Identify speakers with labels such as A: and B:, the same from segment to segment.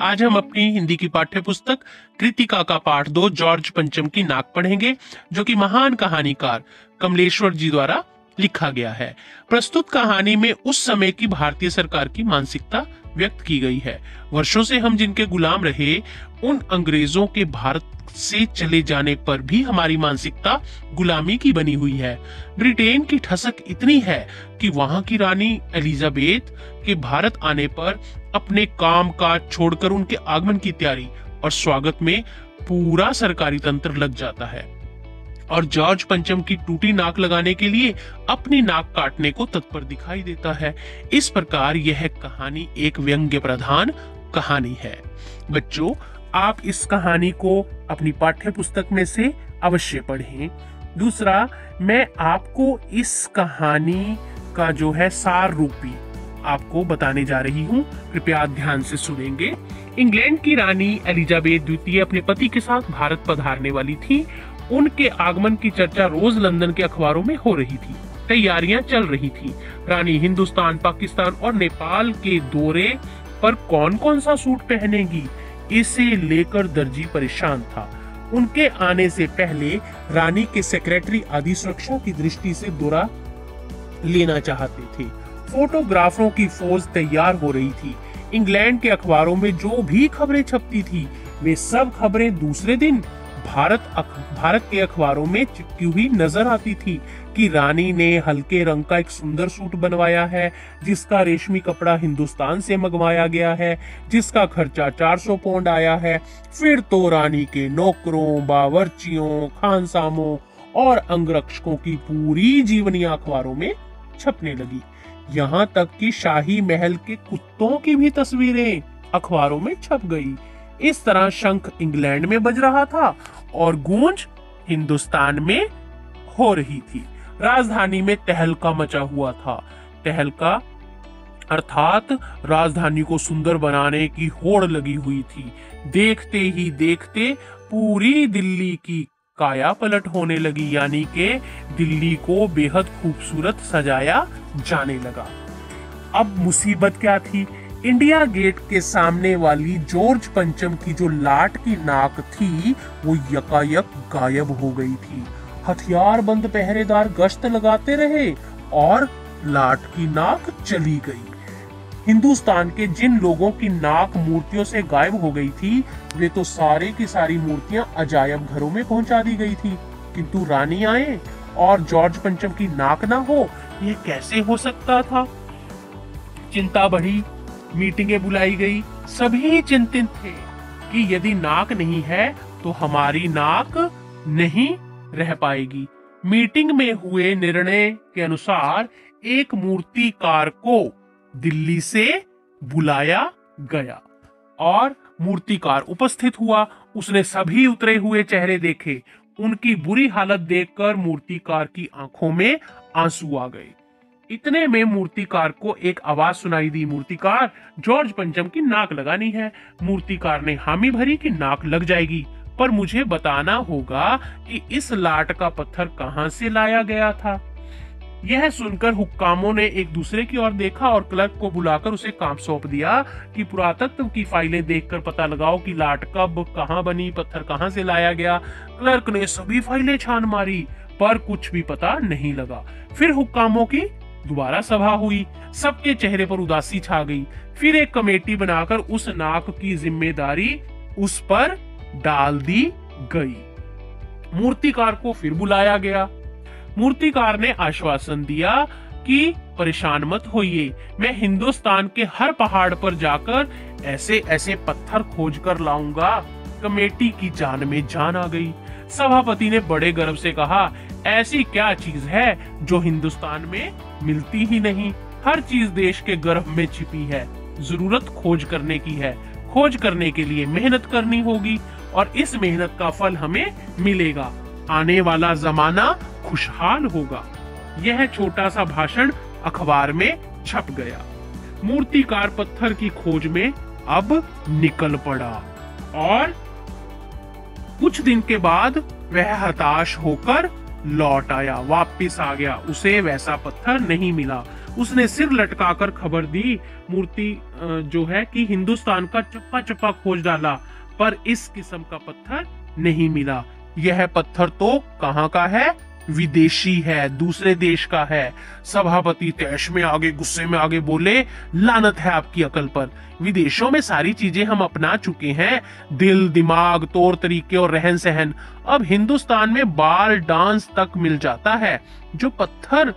A: आज हम अपनी हिंदी की पाठ्य पुस्तक कृतिका का पाठ दो, जॉर्ज पंचम की नाक पढ़ेंगे, जो कि महान कहानीकार कमलेश्वर जी द्वारा लिखा गया है। प्रस्तुत कहानी में उस समय की भारतीय सरकार की मानसिकता व्यक्त की गई है। वर्षों से हम जिनके गुलाम रहे, उन अंग्रेज़ों के भारत से चले जाने पर भी हमारी मानसिकता गुलामी की बनी हुई है। ब्रिटेन की ठसक इतनी है कि वहाँ की रानी एलिजाबेथ के भारत आने पर अपने काम काज छोड़कर उनके आगमन की तैयारी और स्वागत में पूरा सरकारी तंत्र लग जाता है। और जॉर्ज पंचम की टूटी नाक लगाने के लिए अपनी नाक काटने को तत्पर दिखाई देता है। इस प्रकार यह कहानी एक व्यंग्य प्रधान कहानी है। बच्चों, आप इस कहानी को अपनी पाठ्य पुस्तक में से अवश्य पढ़ें। दूसरा, मैं आपको इस कहानी का जो है सार रूपी आपको बताने जा रही हूँ। कृपया ध्यान से सुनेंगे। इंग्लैंड की रानी एलिजाबेथ द्वितीय अपने पति के साथ भारत पधारने वाली थी उनके आगमन की चर्चा रोज लंदन के अखबारों में हो रही थी। तैयारियाँ चल रही थी। रानी हिंदुस्तान, पाकिस्तान और नेपाल के दौरे पर कौन कौन सा सूट पहनेगी, इसे लेकर दर्जी परेशान था। उनके आने से पहले रानी के सेक्रेटरी आदि सुरक्षा की दृष्टि से दौरा लेना चाहते थे। फोटोग्राफरों की फौज तैयार हो रही थी। इंग्लैंड के अखबारों में जो भी खबरें छपती थी, वे सब खबरें दूसरे दिन भारत अख, भारत के अखबारों में चिपकी हुई नज़र आती थी कि रानी ने हल्के रंग का एक सुंदर सूट बनवाया है जिसका रेशमी कपड़ा हिंदुस्तान से मंगवाया गया है जिसका खर्चा 400 पौंड आया है। फिर तो रानी के नौकरों बावर्चियों खानसामों और अंगरक्षकों की पूरी जीवनी अखबारों में छपने लगी। यहाँ तक कि शाही महल के कुत्तों की भी तस्वीरें अखबारों में छप गई। इस तरह शंख इंग्लैंड में बज रहा था और गूंज हिंदुस्तान में हो रही थी। राजधानी में तहलका मचा हुआ था। तहलका, अर्थात राजधानी को सुंदर बनाने की होड़ लगी हुई थी। देखते ही देखते पूरी दिल्ली की काया पलट होने लगी, यानी के दिल्ली को बेहद खूबसूरत सजाया जाने लगा। अब मुसीबत क्या थी? इंडिया गेट के सामने वाली जॉर्ज पंचम की जो लाट की नाक थी, वो यकायक गायब हो गई थी। हथियार बंद पहरेदार गश्त लगाते रहे और लाट की नाक चली गई। हिंदुस्तान के जिन लोगों की नाक मूर्तियों से गायब हो गई थी, वे तो सारे की सारी मूर्तियाँ अजायब घरों में पहुँचा दी गई थी। किंतु रानी आए और जॉर्ज पंचम की नाक ना हो, ये कैसे हो सकता था? चिंता बढ़ी। मीटिंगें बुलाई गई। सभी चिंतित थे कि यदि नाक नहीं है तो हमारी नाक नहीं रह पाएगी। मीटिंग में हुए निर्णय के अनुसार एक मूर्तिकार को दिल्ली से बुलाया गया और मूर्तिकार उपस्थित हुआ। उसने सभी उतरे हुए चेहरे देखे। उनकी बुरी हालत देखकर मूर्तिकार की आँखों में आँसू आ गए। इतने में मूर्तिकार को एक आवाज़ सुनाई दी, मूर्तिकार, जॉर्ज पंचम की नाक लगानी है। मूर्तिकार ने हामी भरी की नाक लग जाएगी। पर मुझे बताना होगा कि इस लाट का पत्थर कहाँ से लाया गया था? यह सुनकर हुक्कामों ने एक दूसरे की ओर देखा और क्लर्क को बुलाकर उसे काम सौंप दिया कि पुरातत्व की फाइलें देखकर पता लगाओ कि लाट कब, कहाँ बनी, पत्थर कहाँ से लाया गया। क्लर्क ने सभी फाइलें छान मारी, पर कुछ भी पता नहीं लगा। फिर हुक्कामों की दोबारा सभा हुई। सबके चेहरे पर उदासी छा गई। फिर एक कमेटी बनाकर उस नाक की ज़िम्मेदारी उस पर डाल दी गई। मूर्तिकार को फिर बुलाया गया। मूर्तिकार ने आश्वासन दिया कि परेशान मत होइए। मैं हिंदुस्तान के हर पहाड़ पर जाकर ऐसे ऐसे पत्थर खोज कर लाऊँगा। कमेटी की जान में जान आ गई। सभापति ने बड़े गर्व से कहा, ऐसी क्या चीज़ है जो हिंदुस्तान में मिलती ही नहीं। हर चीज़ देश के गर्भ में छिपी है। ज़रूरत खोज करने की है। खोज करने के लिए मेहनत करनी होगी और इस मेहनत का फल हमें मिलेगा। आने वाला जमाना खुशहाल होगा। यह छोटा सा भाषण अखबार में छप गया। मूर्तिकार पत्थर की खोज में अब निकल पड़ा और कुछ दिन के बाद वह हताश होकर लौट आया, वापिस आ गया। उसे वैसा पत्थर नहीं मिला। उसने सिर लटकाकर खबर दी, मूर्ति जो है कि हिंदुस्तान का चप्पा चप्पा खोज डाला, पर इस किस्म का पत्थर नहीं मिला। यह पत्थर तो कहाँ का है? विदेशी है, दूसरे देश का है। सभापति तैश में आगे, गुस्से में आगे बोले, लानत है आपकी अकल पर। विदेशों में सारी चीज़ें हम अपना चुके हैं। दिल, दिमाग, तौर तरीके और रहन सहन अब हिंदुस्तान में बाल डांस तक मिल जाता है। जो पत्थर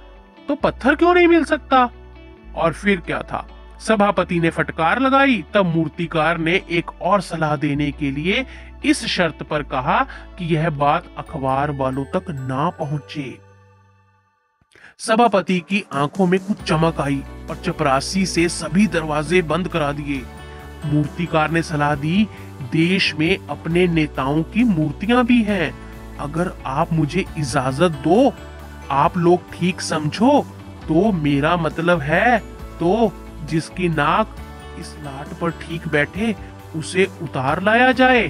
A: तो पत्थर क्यों नहीं मिल सकता? और फिर क्या था? सभापति ने फटकार लगाई, तब मूर्तिकार ने एक और सलाह देने के लिए इस शर्त पर कहा कि यह बात अखबार वालों तक ना पहुँचे। सभापति की आँखों में कुछ चमक आई और चपरासी से सभी दरवाजे बंद करा दिए। मूर्तिकार ने सलाह दी, देश में अपने नेताओं की मूर्तियाँ भी हैं। अगर आप मुझे इजाज़त दो, आप लोग ठीक समझो तो मेरा मतलब है तो जिसकी नाक इस लाट पर ठीक बैठे, उसे उतार लाया जाए।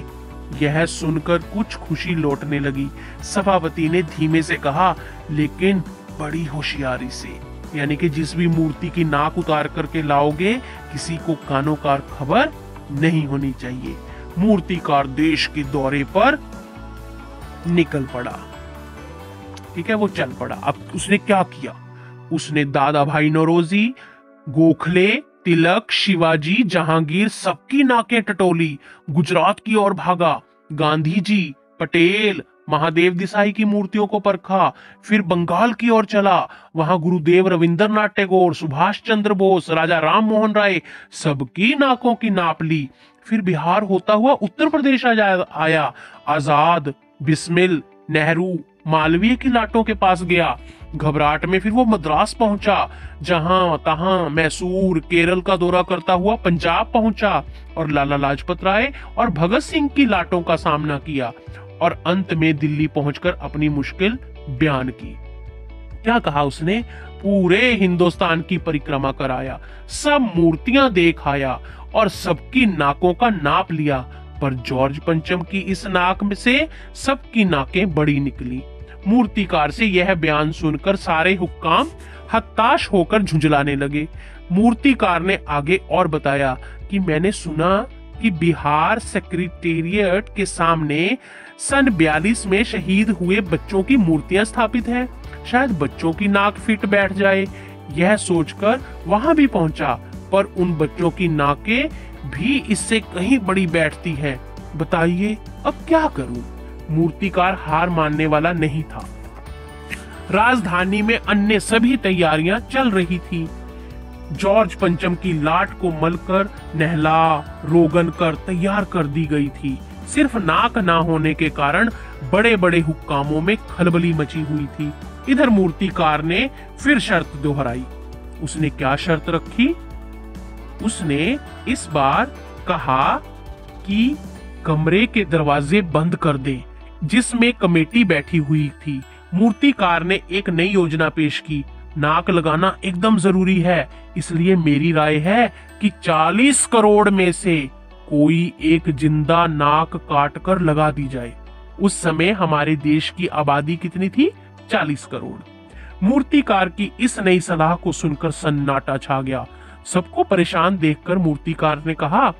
A: यह सुनकर कुछ खुशी लौटने लगी। सभापति ने धीमे से कहा, लेकिन बड़ी होशियारी से, यानी कि जिस भी मूर्ति की नाक उतार करके लाओगे, किसी को कानों का खबर नहीं होनी चाहिए। मूर्तिकार देश के दौरे पर निकल पड़ा। ठीक है, वो चल पड़ा। अब उसने क्या किया? उसने दादा भाई नौरोजी, गोखले तिलक, शिवाजी, जहांगीर सबकी नाकें टटोली। गुजरात की ओर भागा। गांधी जी पटेल, महादेव दिसाई की मूर्तियों को परखा। फिर बंगाल की ओर चला। वहाँ गुरुदेव रविंद्रनाथ टैगोर, सुभाष चंद्र बोस, राजा राम मोहन राय सबकी नाकों की नाप ली। फिर बिहार होता हुआ उत्तर प्रदेश आया। आज़ाद, बिस्मिल, नेहरू। मालवीय की लाटों के पास गया। घबराहट में फिर वो मद्रास पहुँचा, जहाँ तहां मैसूर केरल का दौरा करता हुआ पंजाब पहुँचा और लाला लाजपत राय और भगत सिंह की लाटों का सामना किया और अंत में दिल्ली पहुंचकर अपनी मुश्किल बयान की। क्या कहा उसने? पूरे हिंदुस्तान की परिक्रमा कराया, सब मूर्तियाँ देख आया और सबकी नाकों का नाप लिया पर जॉर्ज पंचम की इस नाक में से सबकी नाकें बड़ी निकली। मूर्तिकार से यह बयान सुनकर सारे हुक्काम हताश होकर झुंझलाने लगे। मूर्तिकार ने आगे और बताया कि मैंने सुना कि बिहार सेक्रेटेरिएट के सामने सन 42 में शहीद हुए बच्चों की मूर्तियाँ स्थापित हैं। शायद बच्चों की नाक फिट बैठ जाए, यह सोचकर वहाँ भी पहुँचा, पर उन बच्चों की नाकें भी इससे कहीं बड़ी बैठती है। बताइए, अब क्या करूँ? मूर्तिकार हार मानने वाला नहीं था। राजधानी में अन्य सभी तैयारियाँ चल रही थी। जॉर्ज पंचम की लाट को मलकर नहला, रोगन कर तैयार कर दी गई थी। सिर्फ़ नाक ना होने के कारण बड़े बड़े हुक्कामों में खलबली मची हुई थी। इधर मूर्तिकार ने फिर शर्त दोहराई। उसने क्या शर्त रखी? उसने इस बार कहा कि कमरे के दरवाजे बंद कर दे, जिसमें कमेटी बैठी हुई थी। मूर्तिकार ने एक नई योजना पेश की। नाक लगाना एकदम ज़रूरी है, इसलिए मेरी राय है कि 40 करोड़ में से कोई एक ज़िंदा नाक काट कर लगा दी जाए। उस समय हमारे देश की आबादी कितनी थी? 40 करोड़। मूर्तिकार की इस नई सलाह को सुनकर सन्नाटा छा गया। सबको परेशान देखकर मूर्तिकार ने कहा,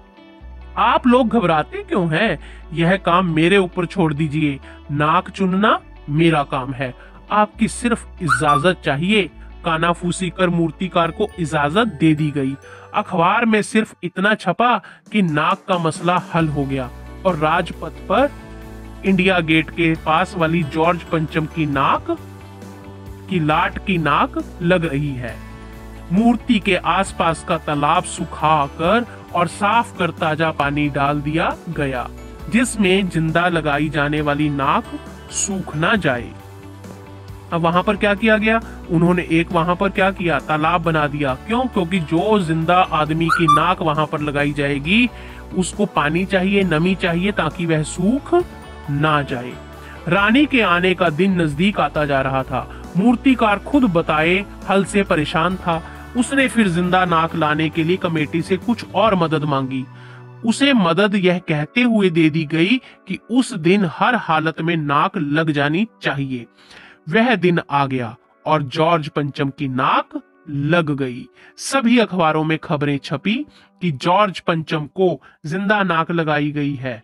A: आप लोग घबराते क्यों हैं? यह काम मेरे ऊपर छोड़ दीजिए। नाक चुनना मेरा काम है। आपकी सिर्फ़ इजाज़त चाहिए। कानाफूसी कर मूर्तिकार को इजाज़त दे दी गई। अखबार में सिर्फ़ इतना छपा कि नाक का मसला हल हो गया और राजपथ पर इंडिया गेट के पास वाली जॉर्ज पंचम की नाक, की लाट की नाक लग रही है। मूर्ति के आसपास का तालाब सुखाकर और साफ़ कर ताज़ा पानी डाल दिया गया, जिसमें ज़िंदा लगाई जाने वाली नाक सूख ना जाए। अब वहाँ पर क्या किया गया? उन्होंने एक वहाँ पर क्या किया? तालाब बना दिया। क्यों? क्योंकि जो ज़िंदा आदमी की नाक वहाँ पर लगाई जाएगी, उसको पानी चाहिए, नमी चाहिए, ताकि वह सूख ना जाए। रानी के आने का दिन नज़दीक आता जा रहा था। मूर्तिकार खुद बताए, हल से परेशान था। उसने फिर ज़िंदा नाक लाने के लिए कमेटी से कुछ और मदद मांगी। उसे मदद यह कहते हुए दे दी गई कि उस दिन हर हालत में नाक लग जानी चाहिए। वह दिन आ गया और जॉर्ज पंचम की नाक लग गई। सभी अखबारों में खबरें छपी कि जॉर्ज पंचम को ज़िंदा नाक लगाई गई है।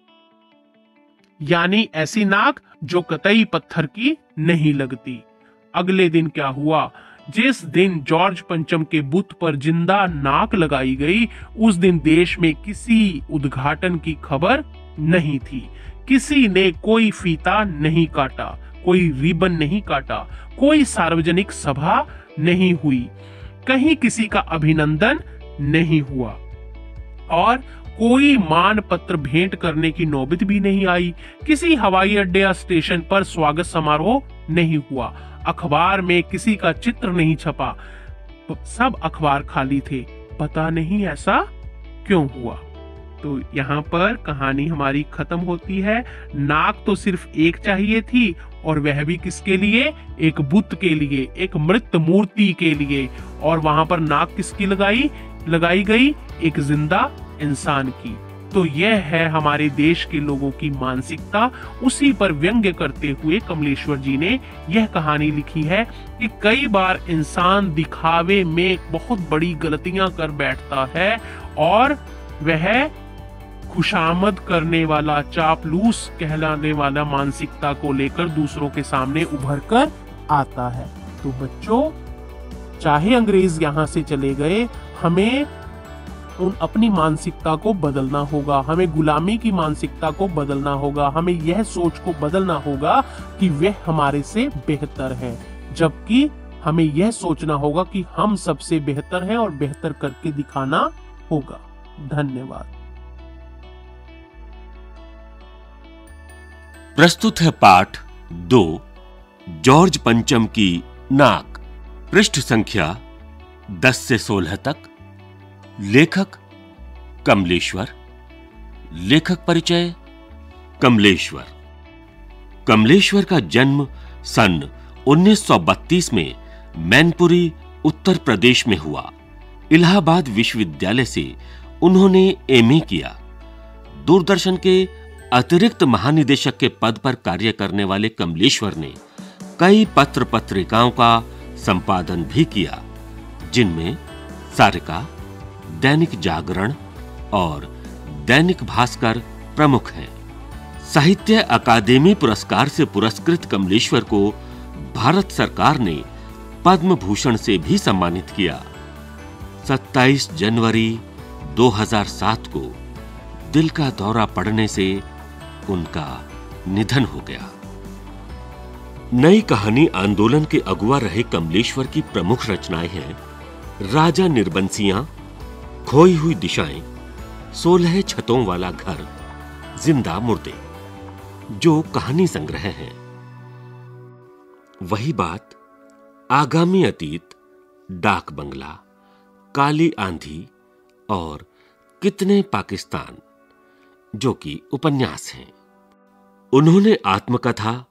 A: यानी ऐसी नाक जो कतई पत्थर की नहीं लगती। अगले दिन क्या हुआ? जिस दिन जॉर्ज पंचम के बुत पर ज़िंदा नाक लगाई गई, उस दिन देश में किसी उद्घाटन की खबर नहीं थी। किसी ने कोई फीता नहीं काटा, कोई रिबन नहीं काटा, कोई सार्वजनिक सभा नहीं हुई। कहीं किसी का अभिनंदन नहीं हुआ। और कोई मान पत्र भेंट करने की नौबत भी नहीं आई। किसी हवाई अड्डे या स्टेशन पर स्वागत समारोह नहीं हुआ। अखबार में किसी का चित्र नहीं छपा। सब अखबार खाली थे। पता नहीं ऐसा क्यों हुआ? तो यहाँ पर कहानी हमारी खत्म होती है। नाक तो सिर्फ़ एक चाहिए थी और वह भी किसके लिए? एक बुत के लिए, एक मृत मूर्ति के लिए। और वहाँ पर नाक किसकी लगाई? लगाई गई एक ज़िंदा इंसान की। तो यह है हमारे देश के लोगों की मानसिकता। उसी पर व्यंग्य करते हुए कमलेश्वर जी ने यह कहानी लिखी है कि कई बार इंसान दिखावे में बहुत बड़ी गलतियाँ कर बैठता है और वह खुशामद करने वाला, चापलूस कहलाने वाला मानसिकता को लेकर दूसरों के सामने उभर कर आता है। तो बच्चों, चाहे अंग्रेज़ यहाँ से चले गए, हमें उन अपनी मानसिकता को बदलना होगा। हमें गुलामी की मानसिकता को बदलना होगा। हमें यह सोच को बदलना होगा कि वह हमारे से बेहतर है, जबकि हमें यह सोचना होगा कि हम सबसे बेहतर हैं और बेहतर करके दिखाना होगा। धन्यवाद।
B: प्रस्तुत है पाठ दो, जॉर्ज पंचम की नाक, पृष्ठ संख्या दस से सोलह तक। लेखक कमलेश्वर। लेखक परिचय कमलेश्वर। कमलेश्वर का जन्म सन 1932 में मैनपुरी, उत्तर प्रदेश में हुआ। इलाहाबाद विश्वविद्यालय से उन्होंने एमए किया। दूरदर्शन के अतिरिक्त महानिदेशक के पद पर कार्य करने वाले कमलेश्वर ने कई पत्र पत्रिकाओं का संपादन भी किया, जिनमें सारिका दैनिक जागरण और दैनिक भास्कर प्रमुख हैं। साहित्य अकादमी पुरस्कार से पुरस्कृत कमलेश्वर को भारत सरकार ने पद्म भूषण से भी सम्मानित किया। 27 जनवरी 2007 को दिल का दौरा पड़ने से उनका निधन हो गया। नई कहानी आंदोलन के अगुआ रहे कमलेश्वर की प्रमुख रचनाएँ हैं राजा निर्बंसियाँ खोई हुई दिशाएँ, सोलह छतों वाला घर, ज़िंदा मुर्दे, जो कहानी संग्रह हैं। वही बात, आगामी अतीत, डाक बंगला, काली आंधी और कितने पाकिस्तान, जो कि उपन्यास हैं। उन्होंने आत्मकथा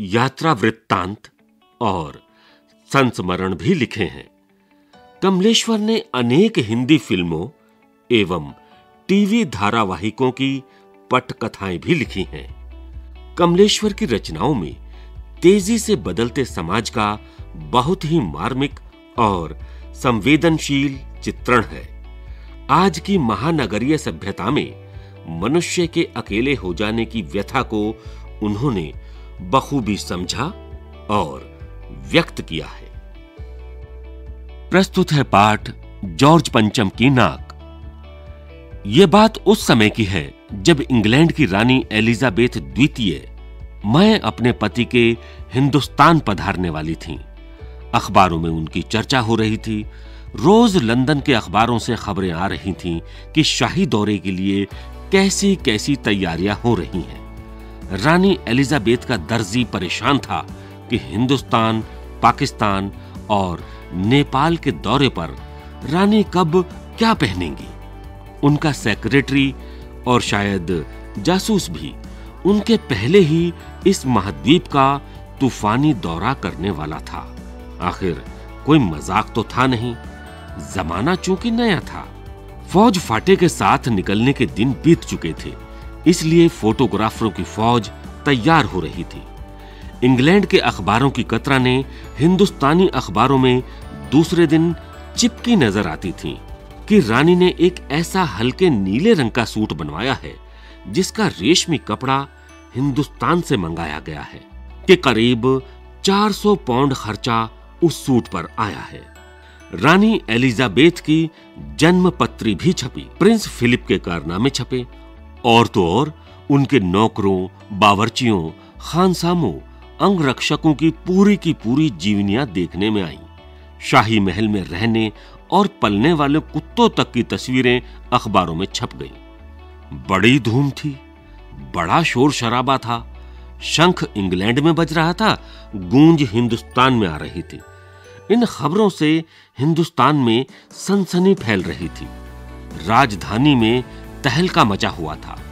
B: यात्रा वृत्तांत और संस्मरण भी लिखे हैं। कमलेश्वर ने अनेक हिंदी फ़िल्मों एवं टीवी धारावाहिकों की पटकथाएँ भी लिखी हैं। कमलेश्वर की रचनाओं में तेज़ी से बदलते समाज का बहुत ही मार्मिक और संवेदनशील चित्रण है। आज की महानगरीय सभ्यता में मनुष्य के अकेले हो जाने की व्यथा को उन्होंने बखूबी समझा और व्यक्त किया है। प्रस्तुत है पाठ जॉर्ज पंचम की नाक। यह बात उस समय की है जब इंग्लैंड की रानी एलिजाबेथ द्वितीय मैं अपने पति के हिंदुस्तान पधारने वाली थी। अखबारों में उनकी चर्चा हो रही थी। रोज लंदन के अखबारों से खबरें आ रही थीं कि शाही दौरे के लिए कैसी कैसी तैयारियाँ हो रही हैं। रानी एलिजाबेथ का दर्जी परेशान था कि हिंदुस्तान, पाकिस्तान और नेपाल के दौरे पर रानी कब क्या पहनेंगी? उनका सेक्रेटरी और शायद जासूस भी उनके पहले ही इस महाद्वीप का तूफानी दौरा करने वाला था। आखिर कोई मज़ाक तो था नहीं। जमाना चूँकि नया था। फौज फाटे के साथ निकलने के दिन बीत चुके थे, इसलिए फोटोग्राफरों की फौज तैयार हो रही थी। इंग्लैंड के अखबारों की कतरा ने हिंदुस्तानी अखबारों में दूसरे दिन चिपकी नज़र आती थी कि रानी ने एक ऐसा हल्के नीले रंग का सूट बनवाया है, जिसका रेशमी कपड़ा हिंदुस्तान से मंगाया गया है, कि करीब 400 पाउंड खर्चा उस सूट पर आया है। रानी एलिजाबेथ की जन्म पत्री भी छपी, प्रिंस फिलिप के कारनामे छपे, और तो और उनके नौकरों, बावर्चियों, खानसामों अंगरक्षकों की पूरी की पूरी जीवनियाँ देखने में आई। शाही महल में रहने और पलने वाले कुत्तों तक की तस्वीरें अखबारों में छप गईं। बड़ी धूम थी, बड़ा शोर शराबा था। शंख इंग्लैंड में बज रहा था, गूंज हिंदुस्तान में आ रही थी। इन खबरों से हिंदुस्तान में सनसनी फैल रही थी। राजधानी में तहलका मचा हुआ था।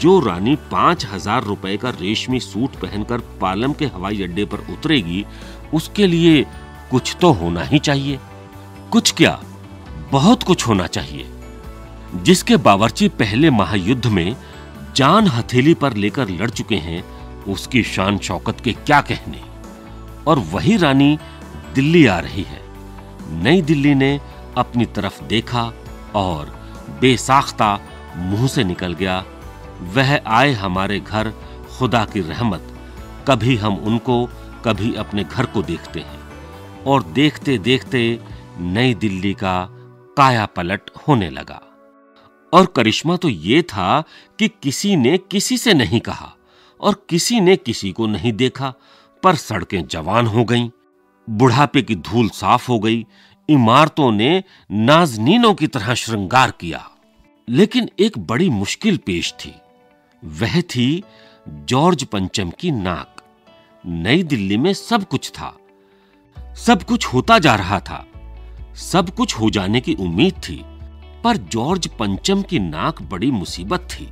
B: जो रानी पाँच हज़ार रुपए का रेशमी सूट पहनकर पालम के हवाई अड्डे पर उतरेगी, उसके लिए कुछ तो होना ही चाहिए। कुछ क्या? बहुत कुछ होना चाहिए। जिसके बावर्ची पहले महायुद्ध में जान हथेली पर लेकर लड़ चुके हैं, उसकी शान शौकत के क्या कहने। और वही रानी दिल्ली आ रही है। नई दिल्ली ने अपनी तरफ़ देखा और बेसाख्ता मुँह से निकल गया। वह आए हमारे घर, खुदा की रहमत। कभी हम उनको, कभी अपने घर को देखते हैं। और देखते देखते नई दिल्ली का काया पलट होने लगा। और करिश्मा तो ये था कि किसी ने किसी से नहीं कहा और किसी ने किसी को नहीं देखा, पर सड़कें जवान हो गईं, बुढ़ापे की धूल साफ़ हो गई, इमारतों ने नाजनीनों की तरह श्रृंगार किया। लेकिन एक बड़ी मुश्किल पेश थी। वह थी जॉर्ज पंचम की नाक। नई दिल्ली में सब कुछ था। सब कुछ होता जा रहा था। सब कुछ हो जाने की उम्मीद थी, पर जॉर्ज पंचम की नाक बड़ी मुसीबत थी।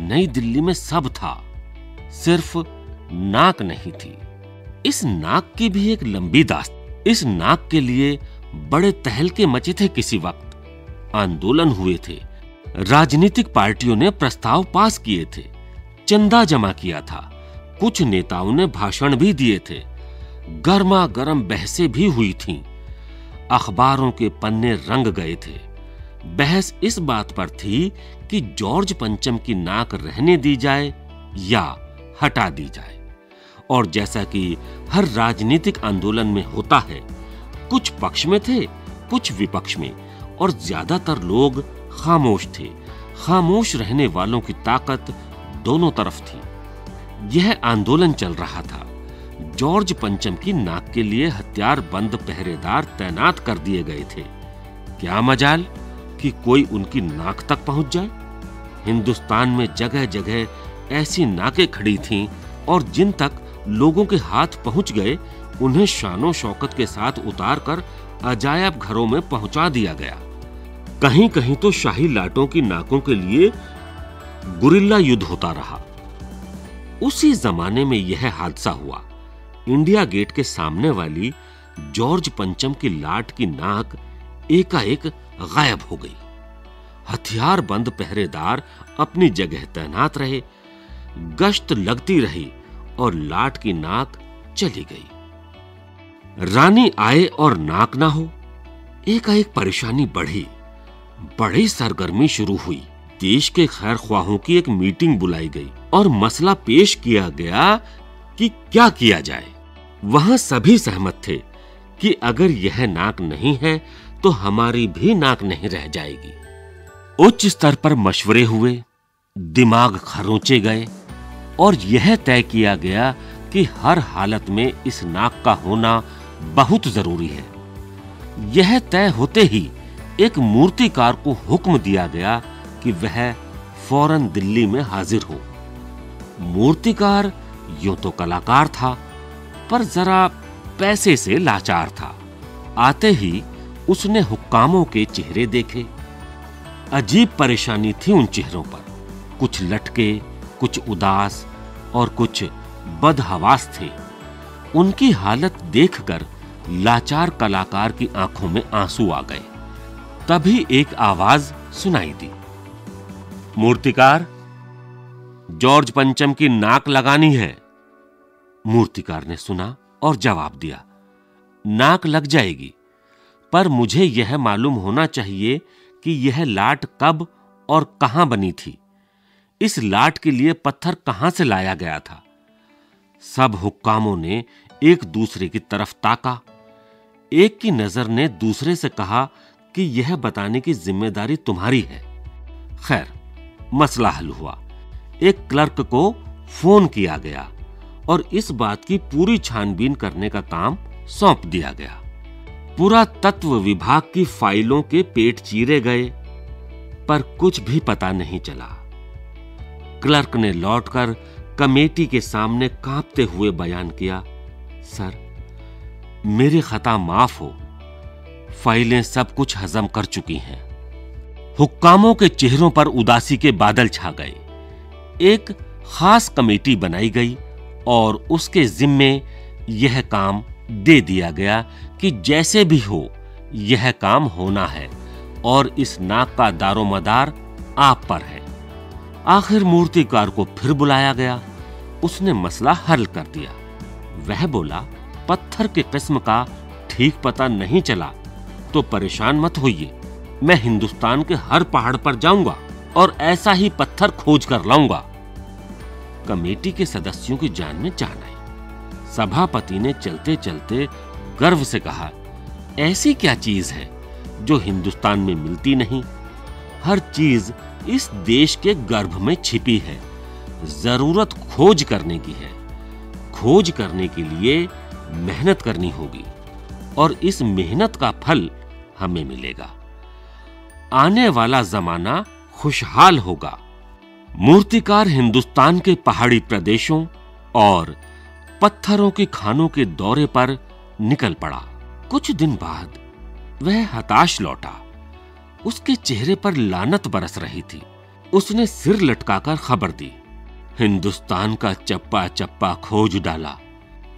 B: नई दिल्ली में सब था, सिर्फ़ नाक नहीं थी। इस नाक की भी एक लंबी दास्त इस नाक के लिए बड़े तहलके मचे थे किसी वक्त। आंदोलन हुए थे। राजनीतिक पार्टियों ने प्रस्ताव पास किए थे। चंदा जमा किया था। कुछ नेताओं ने भाषण भी दिए थे। गर्मा गर्म बहसें भी हुई थीं। अखबारों के पन्ने रंग गए थे। बहस इस बात पर थी कि जॉर्ज पंचम की नाक रहने दी जाए या हटा दी जाए। और जैसा कि हर राजनीतिक आंदोलन में होता है, कुछ पक्ष में थे, कुछ विपक्ष में, और ज़्यादातर लोग खामोश थे। खामोश रहने वालों की ताकत दोनों तरफ़ थी। यह आंदोलन चल रहा था। जॉर्ज पंचम की नाक के लिए हथियार बंद पहरेदार तैनात कर दिए गए थे। क्या मजाल कि कोई उनकी नाक तक पहुँच जाए? हिंदुस्तान में जगह जगह ऐसी नाकें खड़ी थीं और जिन तक लोगों के हाथ पहुँच गए, उन्हें शानो शौकत के साथ उतार कर अजायब घरों में पहुँचा दिया गया। कहीं कहीं तो शाही लाटों की नाकों के लिए गुरिल्ला युद्ध होता रहा। उसी जमाने में यह हादसा हुआ। इंडिया गेट के सामने वाली जॉर्ज पंचम की लाट की नाक एकाएक गायब हो गई। हथियार बंद पहरेदार अपनी जगह तैनात रहे, गश्त लगती रही और लाट की नाक चली गई। रानी आए और नाक ना हो, एकाएक परेशानी बढ़ी। बड़ी सरगर्मी शुरू हुई। देश के खैर ख्वाहों की एक मीटिंग बुलाई गई और मसला पेश किया गया कि क्या किया जाए। वहाँ सभी सहमत थे कि अगर यह नाक नहीं है तो हमारी भी नाक नहीं रह जाएगी। उच्च स्तर पर मशवरे हुए, दिमाग खरोचे गए और यह तय किया गया कि हर हालत में इस नाक का होना बहुत ज़रूरी है। यह तय होते ही एक मूर्तिकार को हुक्म दिया गया कि वह फ़ौरन दिल्ली में हाजिर हो। मूर्तिकार यूँ तो कलाकार था, पर जरा पैसे से लाचार था। आते ही उसने हुक्कामों के चेहरे देखे। अजीब परेशानी थी उन चेहरों पर। कुछ लटके, कुछ उदास और कुछ बदहवास थे। उनकी हालत देखकर लाचार कलाकार की आँखों में आँसू आ गए। तभी एक आवाज़ सुनाई दी। मूर्तिकार, जॉर्ज पंचम की नाक लगानी है। मूर्तिकार ने सुना और जवाब दिया, नाक लग जाएगी, पर मुझे यह मालूम होना चाहिए कि यह लाट कब और कहाँ बनी थी। इस लाट के लिए पत्थर कहाँ से लाया गया था? सब हुक्कामों ने एक दूसरे की तरफ़ ताका। एक की नज़र ने दूसरे से कहा कि यह बताने की ज़िम्मेदारी तुम्हारी है। खैर, मसला हल हुआ। एक क्लर्क को फ़ोन किया गया और इस बात की पूरी छानबीन करने का काम सौंप दिया गया। पूरा तत्व विभाग की फाइलों के पेट चीरे गए, पर कुछ भी पता नहीं चला। क्लर्क ने लौटकर कमेटी के सामने कांपते हुए बयान किया, सर, मेरी खता माफ़ हो फाइलें सब कुछ हजम कर चुकी हैं। हुक्कामों के चेहरों पर उदासी के बादल छा गए। एक खास कमेटी बनाई गई और उसके जिम्मे यह काम दे दिया गया कि जैसे भी हो, यह काम होना है और इस नाक का दारोमदार आप पर है। आखिर मूर्तिकार को फिर बुलाया गया। उसने मसला हल कर दिया। वह बोला, पत्थर के किस्म का ठीक पता नहीं चला तो परेशान मत होइए। मैं हिंदुस्तान के हर पहाड़ पर जाऊँगा और ऐसा ही पत्थर खोज कर लाऊँगा। कमेटी के सदस्यों की जान में जान आई। सभापति ने चलते चलते गर्व से कहा, ऐसी क्या चीज़ है जो हिंदुस्तान में मिलती नहीं? हर चीज़ इस देश के गर्भ में छिपी है। ज़रूरत खोज करने की है। खोज करने के लिए मेहनत करनी होगी। और इस मेहनत का फल हमें मिलेगा। आने वाला जमाना खुशहाल होगा। मूर्तिकार हिंदुस्तान के पहाड़ी प्रदेशों और पत्थरों के खानों के दौरे पर निकल पड़ा। कुछ दिन बाद वह हताश लौटा। उसके चेहरे पर लानत बरस रही थी। उसने सिर लटकाकर खबर दी। हिंदुस्तान का चप्पा चप्पा खोज डाला,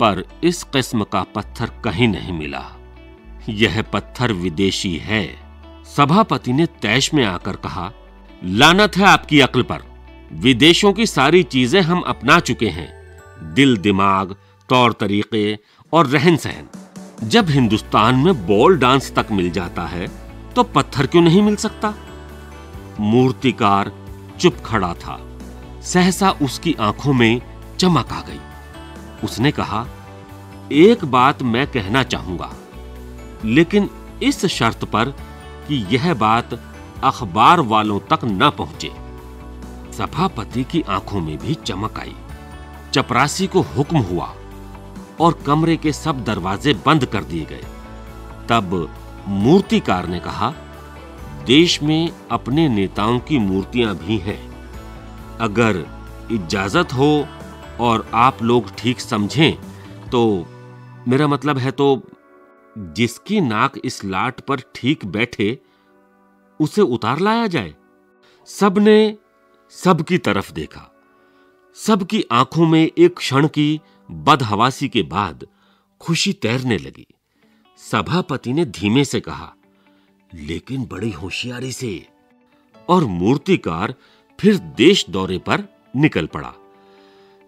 B: पर इस किस्म का पत्थर कहीं नहीं मिला। यह पत्थर विदेशी है। सभापति ने तैश में आकर कहा, लानत है आपकी अक्ल पर। विदेशों की सारी चीज़ें हम अपना चुके हैं। दिल दिमाग, तौर तरीके और रहन सहन जब हिंदुस्तान में बॉल डांस तक मिल जाता है तो पत्थर क्यों नहीं मिल सकता? मूर्तिकार चुप खड़ा था। सहसा उसकी आँखों में चमक आ गई। उसने कहा, एक बात मैं कहना चाहूँगा। लेकिन इस शर्त पर कि यह बात अखबार वालों तक न पहुँचे। सभापति की आँखों में भी चमक आई। चपरासी को हुक्म हुआ और कमरे के सब दरवाजे बंद कर दिए गए। तब मूर्तिकार ने कहा, देश में अपने नेताओं की मूर्तियाँ भी हैं। अगर इजाज़त हो और आप लोग ठीक समझें तो मेरा मतलब है तो जिसकी नाक इस लाट पर ठीक बैठे, उसे उतार लाया जाए। सबने सबकी तरफ़ देखा। सबकी आँखों में एक क्षण की बदहवासी के बाद खुशी तैरने लगी। सभापति ने धीमे से कहा, लेकिन बड़ी होशियारी से। और मूर्तिकार फिर देश दौरे पर निकल पड़ा।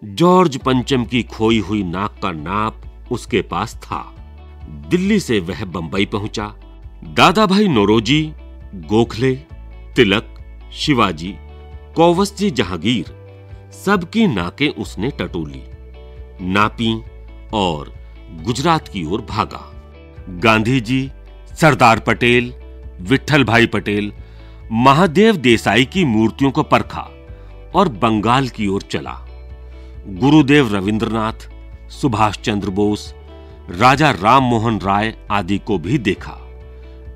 B: जॉर्ज पंचम की खोई हुई नाक का नाप उसके पास था। दिल्ली से वह बंबई पहुँचा। दादा भाई नोरोजी, गोखले, तिलक, शिवाजी कौवसजी जहांगीर, सबकी नाकें उसने टटोली। नापी और गुजरात की ओर भागा। गांधी जी सरदार पटेल विठल भाई पटेल, महादेव देसाई की मूर्तियों को परखा और बंगाल की ओर चला। गुरुदेव रविंद्रनाथ सुभाष चंद्र बोस राजा राम मोहन राय आदि को भी देखा।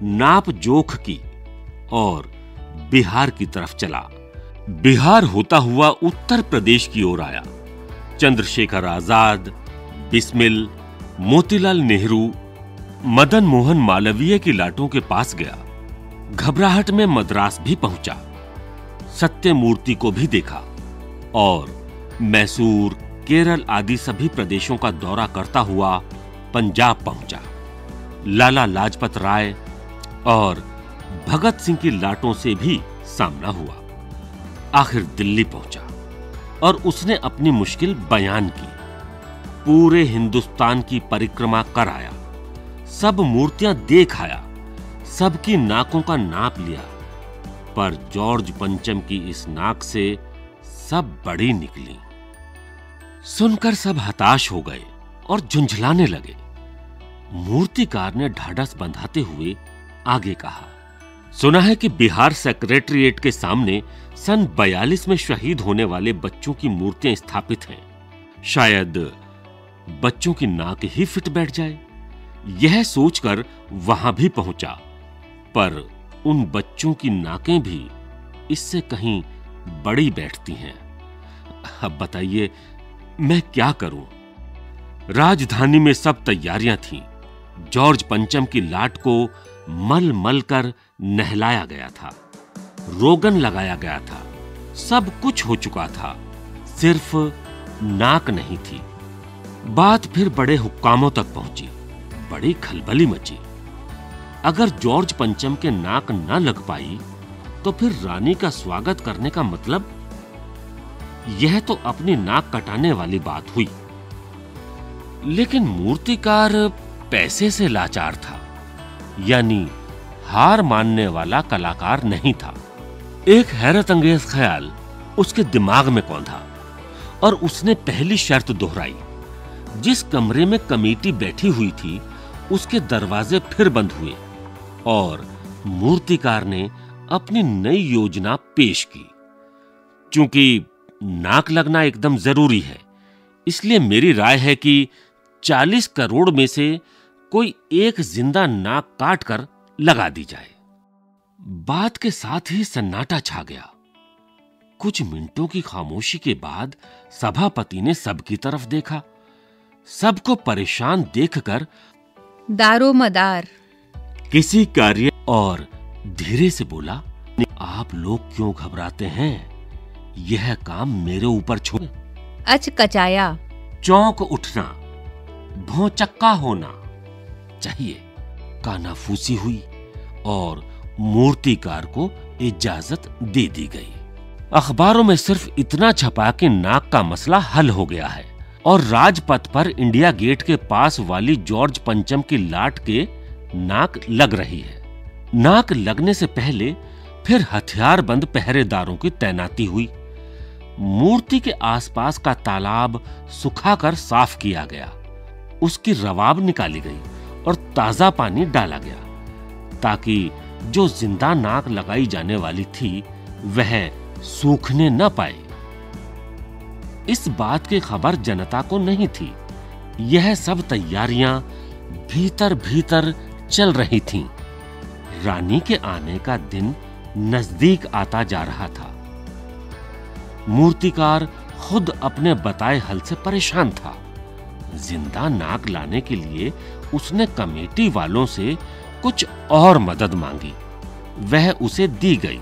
B: नाप जोख की और बिहार की तरफ़ चला। बिहार होता हुआ उत्तर प्रदेश की ओर आया। चंद्रशेखर आज़ाद, बिस्मिल, मोतीलाल नेहरू, मदन मोहन मालवीय की लाटों के पास गया। घबराहट में मद्रास भी पहुँचा। सत्य मूर्ति को भी देखा और मैसूर, केरल आदि सभी प्रदेशों का दौरा करता हुआ पंजाब पहुँचा। लाला लाजपत राय और भगत सिंह की लाटों से भी सामना हुआ। आखिर दिल्ली पहुँचा और उसने अपनी मुश्किल बयान की। पूरे हिंदुस्तान की परिक्रमा कर आया सब मूर्तियाँ देख आया। सबकी नाकों का नाप लिया। पर जॉर्ज पंचम की इस नाक से सब बड़ी निकली। सुनकर सब हताश हो गए और झुंझलाने लगे। मूर्तिकार ने ढाढ़स बंधाते हुए आगे कहा, सुना है कि बिहार सेक्रेटरीट के सामने सन 42 में शहीद होने वाले बच्चों की मूर्तियाँ स्थापित हैं। शायद बच्चों की नाक ही फिट बैठ जाए। यह सोचकर वहाँ भी पहुँचा, पर उन बच्चों की नाकें भी इससे कहीं बड़ी बैठती हैं। अब बताइए, मैं क्या करूँ? राजधानी में सब तैयारियाँ थीं। जॉर्ज पंचम की लाट को मल मल कर नहलाया गया था, रोगन लगाया गया था, सब कुछ हो चुका था, सिर्फ़ नाक नहीं थी। बात फिर बड़े हुक्कामों तक पहुँची, बड़ी खलबली मची। अगर जॉर्ज पंचम के नाक न लग पाई तो फिर रानी का स्वागत करने का मतलब? यह तो अपनी नाक कटाने वाली बात हुई। लेकिन मूर्तिकार पैसे से लाचार था, यानी हार मानने वाला कलाकार नहीं था। एक हैरत अंगेज ख्याल उसके दिमाग में कौंधा और उसने पहली शर्त दोहराई। जिस कमरे में कमेटी बैठी हुई थी, उसके दरवाजे फिर बंद हुए, और मूर्तिकार ने अपनी नई योजना पेश की। चूँकि नाक लगना एकदम ज़रूरी है, इसलिए मेरी राय है कि 40 करोड़ में से कोई एक ज़िंदा नाक काट कर लगा दी जाए। बात के साथ ही सन्नाटा छा गया। कुछ मिनटों की खामोशी के बाद सभापति ने सबकी तरफ़ देखा। सबको परेशान देखकर
C: दारो मदार।
B: किसी कार्य और धीरे से बोला आप लोग क्यों घबराते हैं? यह काम मेरे ऊपर छोड़
C: अच कचाया
B: चौंक उठना। भौचक्का होना। चाहिए। कानाफूसी हुई और मूर्तिकार को इजाज़त दे दी गई। अखबारों में सिर्फ़ इतना छपा कि नाक का मसला हल हो गया है और राजपथ पर इंडिया गेट के पास वाली जॉर्ज पंचम की लाट के नाक लग रही है। नाक लगने से पहले फिर हथियार बंद पहरेदारों की तैनाती हुई। मूर्ति के आसपास का तालाब सुखाकर साफ़ किया गया। उसकी रवाब निकाली गई। और ताज़ा पानी डाला गया, ताकि जो ज़िंदा नाक लगाई जाने वाली थी, वह सूखने न पाए। इस बात की खबर जनता को नहीं थी। यह सब तैयारियाँ भीतर भीतर चल रही थीं। रानी के आने का दिन नज़दीक आता जा रहा था। मूर्तिकार खुद अपने बताए हल से परेशान था। ज़िंदा नाक लाने के लिए उसने कमेटी वालों से कुछ और मदद मांगी। वह उसे दी गई।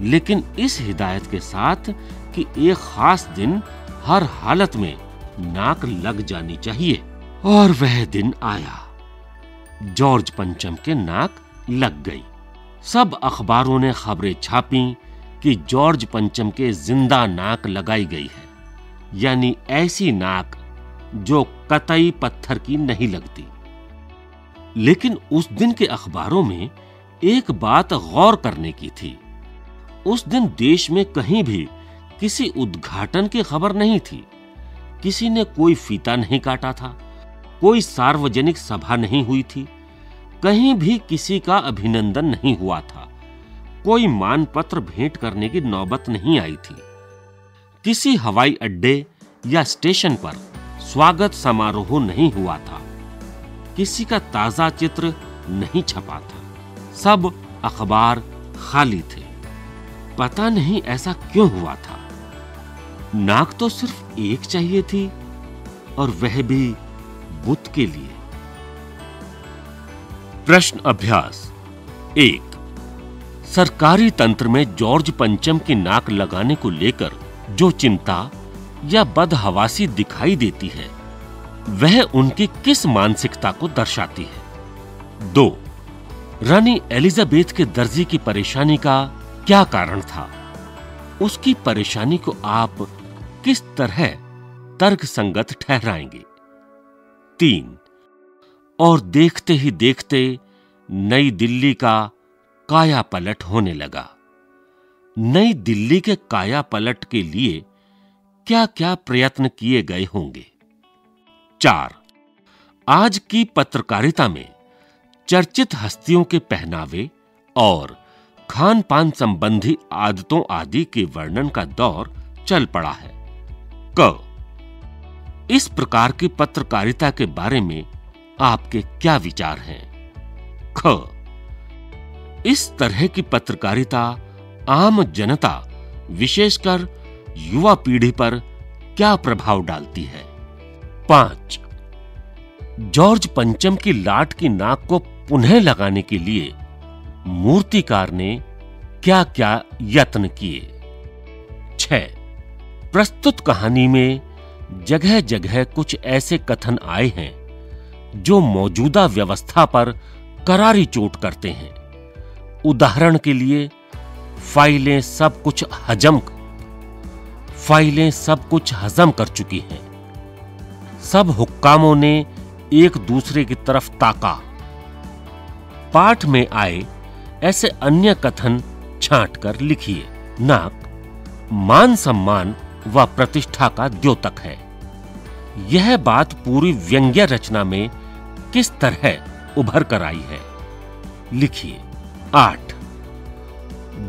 B: लेकिन इस हिदायत के साथ कि एक खास दिन हर हालत में नाक लग जानी चाहिए। और वह दिन आया। जॉर्ज पंचम के नाक लग गई। सब अखबारों ने खबरें छापी कि जॉर्ज पंचम के ज़िंदा नाक लगाई गई है। यानी ऐसी नाक जो कतई पत्थर की नहीं लगती। लेकिन उस दिन के अखबारों में एक बात गौर करने की थी। उस दिन देश में कहीं भी किसी उद्घाटन की खबर नहीं थी। किसी ने कोई फीता नहीं काटा था, कोई सार्वजनिक सभा नहीं हुई थी, कहीं भी किसी का अभिनंदन नहीं हुआ था। कोई मानपत्र भेंट करने की नौबत नहीं आई थी। किसी हवाई अड्डे या स्टेशन पर स्वागत समारोह नहीं हुआ था। किसी का ताज़ा चित्र नहीं छपा था। सब अखबार खाली थे। पता नहीं ऐसा क्यों हुआ था। नाक तो सिर्फ़ एक चाहिए थी और वह भी बुत के लिए। प्रश्न अभ्यास। एक, सरकारी तंत्र में जॉर्ज पंचम की नाक लगाने को लेकर जो चिंता या बदहवासी दिखाई देती है वह उनकी किस मानसिकता को दर्शाती है? दो, रानी एलिजाबेथ के दर्जी की परेशानी का क्या कारण था? उसकी परेशानी को आप किस तरह तर्क संगत ठहराएँगे? तीन, और देखते ही देखते नई दिल्ली का काया पलट होने लगा। नई दिल्ली के काया पलट के लिए क्या क्या प्रयत्न किए गए होंगे? चार। आज की पत्रकारिता में चर्चित हस्तियों के पहनावे और खान पान संबंधी आदतों आदि के वर्णन का दौर चल पड़ा है। क। इस प्रकार की पत्रकारिता के बारे में आपके क्या विचार हैं? ख। इस तरह की पत्रकारिता आम जनता, विशेषकर युवा पीढ़ी पर क्या प्रभाव डालती है? पाँच। जॉर्ज पंचम की लाट की नाक को पुनः लगाने के लिए मूर्तिकार ने क्या क्या यत्न किए? छह। प्रस्तुत कहानी में जगह जगह कुछ ऐसे कथन आए हैं, जो मौजूदा व्यवस्था पर करारी चोट करते हैं। उदाहरण के लिए, फाइलें सब कुछ हजम फाइलें सब कुछ हजम कर चुकी हैं। सब हुक्कामों ने एक दूसरे की तरफ़ ताका। पाठ में आए ऐसे अन्य कथन छांट कर लिखिए। नाक, मान सम्मान व प्रतिष्ठा का द्योतक है। यह बात पूरी व्यंग्य रचना में किस तरह उभर कर आई है? लिखिए। आठ,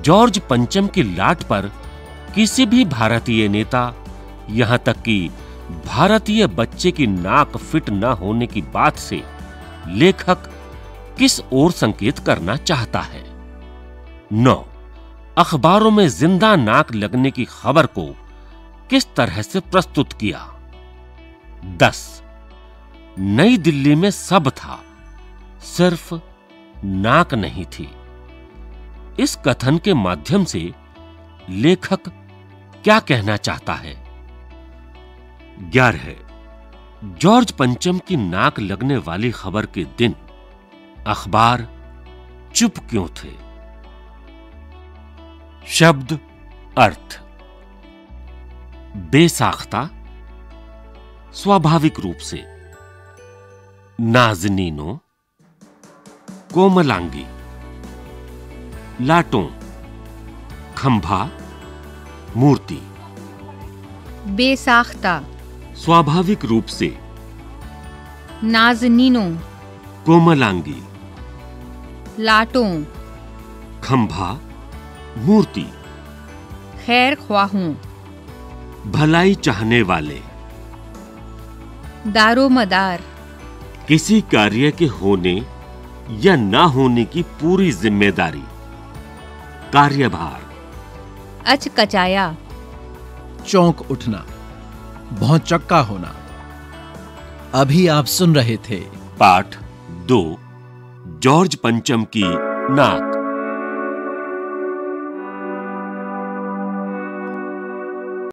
B: जॉर्ज पंचम की लाट पर किसी भी भारतीय नेता यहाँ तक कि भारतीय बच्चे की नाक फिट न होने की बात से लेखक किस ओर संकेत करना चाहता है? नौ। अखबारों में ज़िंदा नाक लगने की खबर को किस तरह से प्रस्तुत किया? दस। नई दिल्ली में सब था, सिर्फ़ नाक नहीं थी। इस कथन के माध्यम से लेखक क्या कहना चाहता है? ग्यारह जॉर्ज पंचम की नाक लगने वाली खबर के दिन अखबार चुप क्यों थे? शब्द अर्थ। बेसाख्ता, स्वाभाविक रूप से। नाजनीनो, कोमलांगी, लाटों, खंभा, मूर्ति।
C: बेसाख्ता।
B: स्वाभाविक रूप से।
C: नाजनीनों।
B: कोमलांगी।
C: लाटों।
B: खंभा। मूर्ति।
C: खैर ख्वाहों।
B: भलाई चाहने वाले।
C: दारोमदार।
B: किसी कार्य के होने या ना होने की पूरी ज़िम्मेदारी। कार्यभार।
C: अचकचाया।
D: चौंक उठना। भौचक्का होना। अभी आप सुन रहे थे।
B: पाठ दो जॉर्ज पंचम की नाक।